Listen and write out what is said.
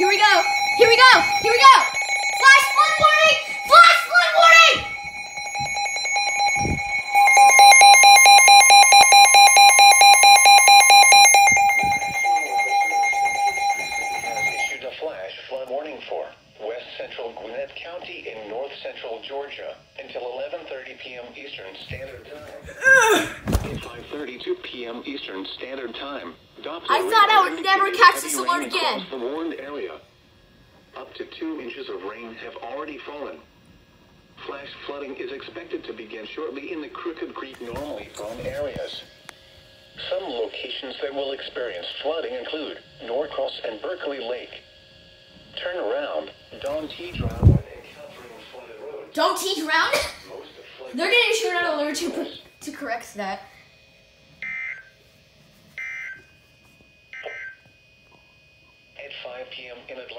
Here we go. Here we go. Here we go. Flash flood warning. Flash flood warning. has issued a flash flood warning for west central Gwinnett County in north central Georgia until 11:30 p.m. Eastern Standard Time. At 5:32 p.m. Eastern Standard Time, Doppler I thought I would never catch this alert again. The warned area. Up to two inches of rain have already fallen. Flash flooding is expected to begin shortly in the Crooked Creek normally prone areas. Some locations that will experience flooding include Norcross and Berkeley Lake. Turn around, Don T. Drive when encountering flooded roads. Don't teach around. Most of flood- They're gonna issue an alert to to correct that. At 5 p.m. in Atlanta.